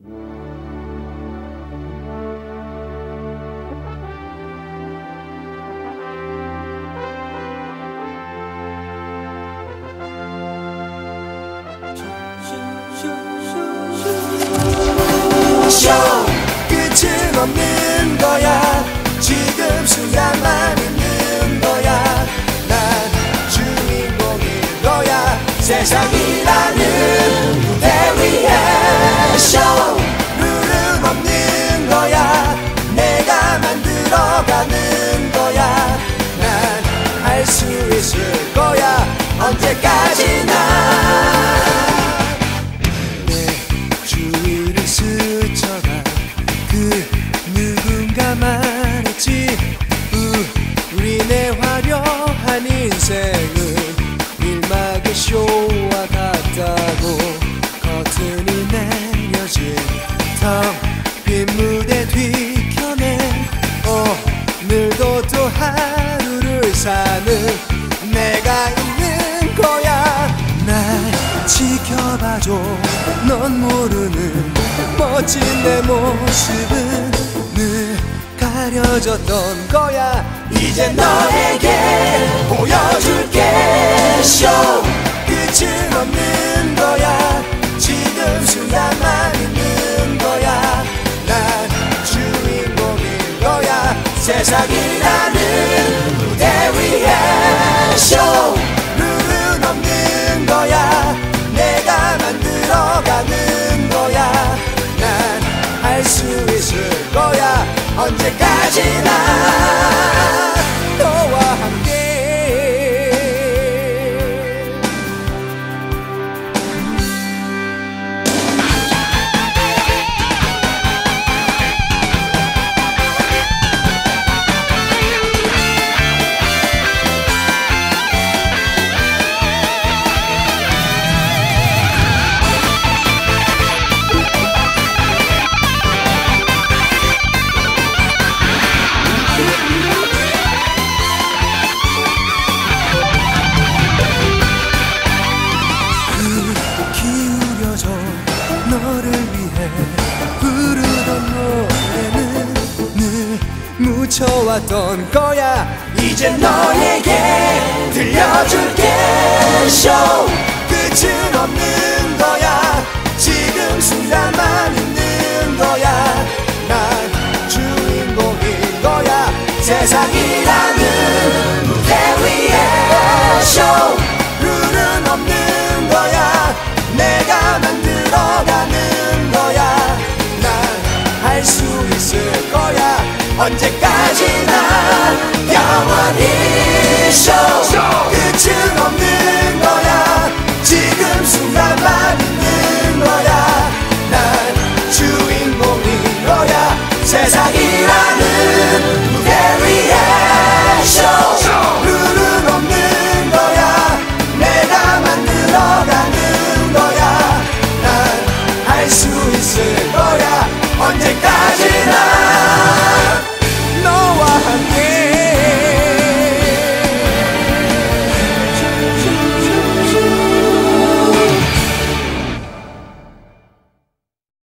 쇼! 끝은 없는 거야. 지금 순간만 만들어가는 거야. 난 할 수 있을 거야. 언제까지나. 내 주위를 스쳐가 그 누군가 말했지. 우, 우리네 화려한 인생 하루를 사는 내가 있는 거야. 날 지켜봐줘. 넌 모르는 멋진 내 모습은 늘 가려졌던 거야. 이제 너에게 보여줄게 언제까지나 묻혀왔던 거야. 이제 너에게 들려줄게. 쇼 끝은 없는 거야. 지금 순간만 있는 거야. 난 주인공인 거야. 세상이 언제까지